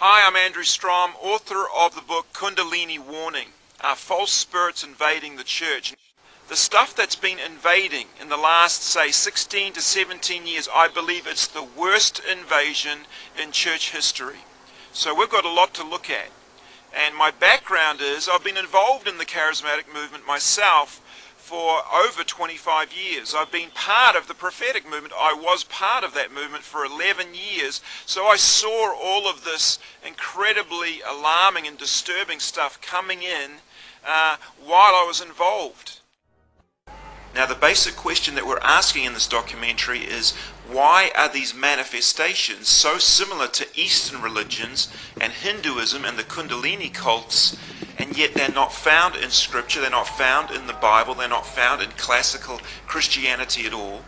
Hi, I'm Andrew Strom, author of the book Kundalini Warning uh, False Spirits Invading the Church. The stuff that's been invading in the last, say, 16 to 17 years, I believe it's the worst invasion in church history. So we've got a lot to look at. And my background is I've been involved in the charismatic movement myself for over 25 years. I've been part of the prophetic movement. I was part of that movement for 11 years. So I saw all of this incredibly alarming and disturbing stuff coming in uh, while I was involved. Now, the basic question that we're asking in this documentary is why are these manifestations so similar to Eastern religions and Hinduism and the Kundalini cults, and yet they're not found in Scripture, they're not found in the Bible, they're not found in classical Christianity at all?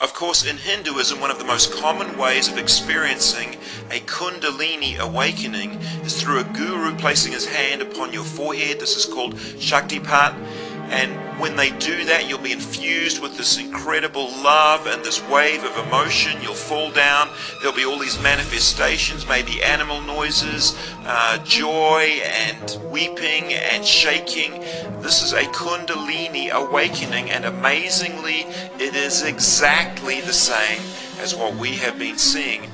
Of course, in Hinduism, one of the most common ways of experiencing a Kundalini awakening is through a guru placing his hand upon your forehead. This is called Shaktipat. And when they do that, you'll be infused with this incredible love and this wave of emotion. You'll fall down. There'll be all these manifestations, maybe animal noises, uh, joy and weeping and shaking. This is a Kundalini awakening, and amazingly, it is exactly the same as what we have been seeing.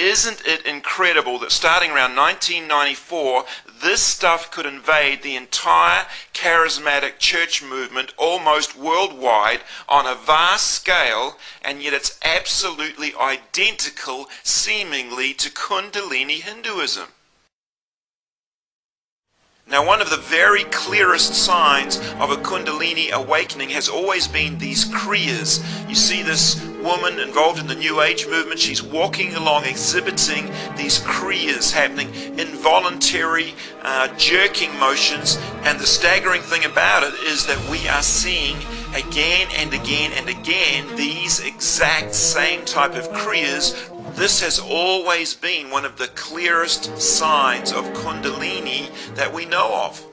Isn't it incredible that starting around 1994, this stuff could invade the entire charismatic church movement almost worldwide on a vast scale, and yet it's absolutely identical, seemingly, to Kundalini Hinduism? Now, one of the very clearest signs of a Kundalini awakening has always been these Kriyas. You see this woman involved in the New Age movement. She's walking along exhibiting these Kriyas happening, involuntary uh, jerking motions. And the staggering thing about it is that we are seeing again and again and again these exact same type of Kriyas this has always been one of the clearest signs of Kundalini that we know of.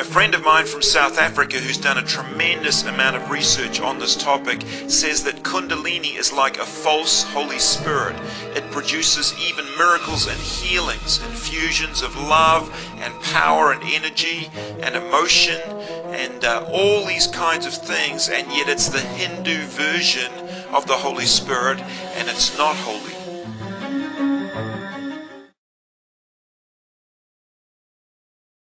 A friend of mine from South Africa who's done a tremendous amount of research on this topic says that Kundalini is like a false Holy Spirit. It produces even miracles and healings, infusions of love and power and energy and emotion and uh, all these kinds of things, and yet it's the Hindu version of the Holy Spirit, and it's not holy.